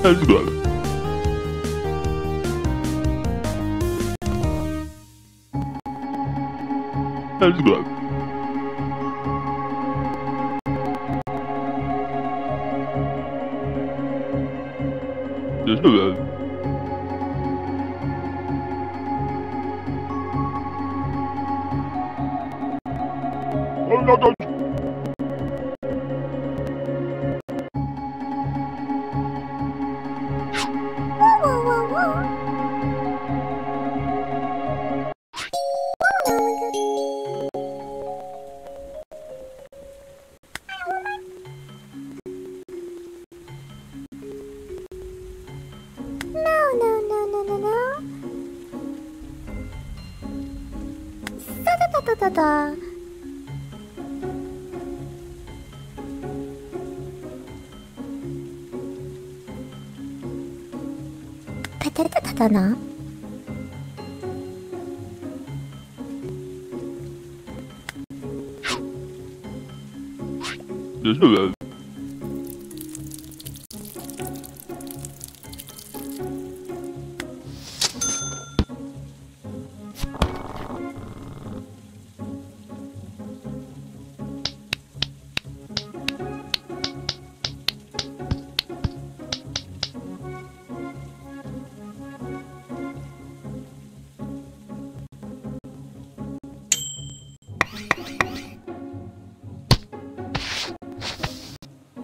Let's go. Let's た。ペテタタな。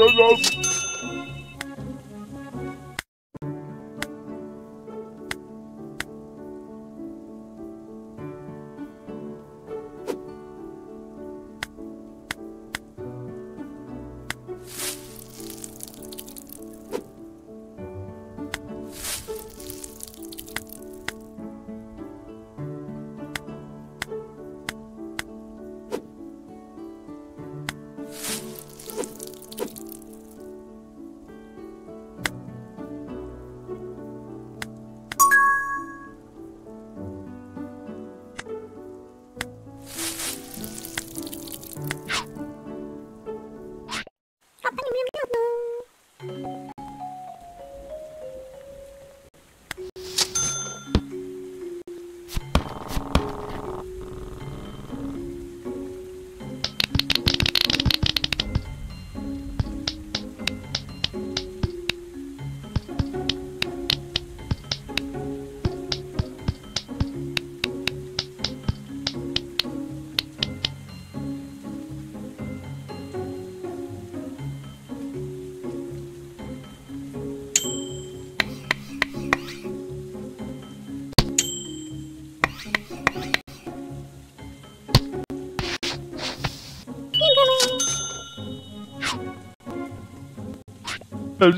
so long. There's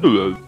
no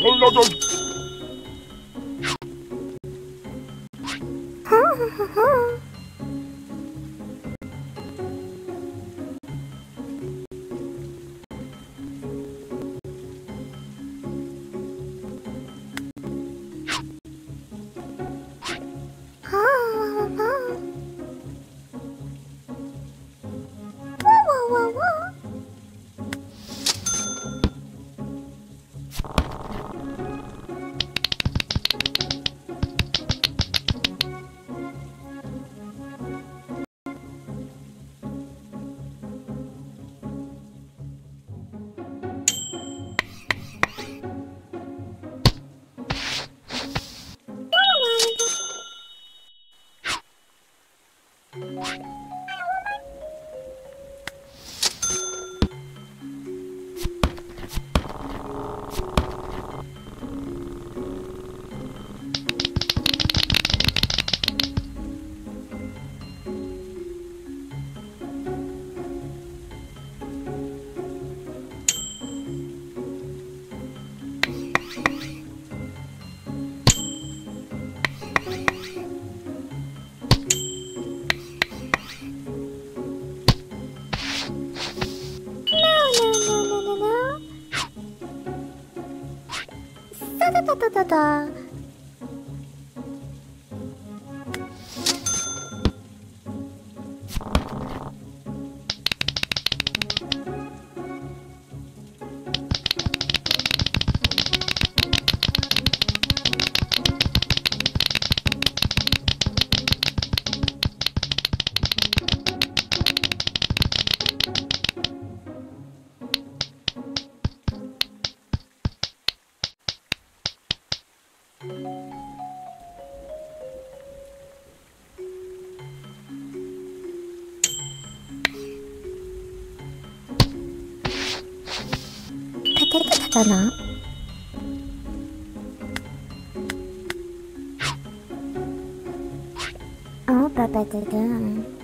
そんなとたたたたタ泰坦尼克号？哦，爸爸，泰坦。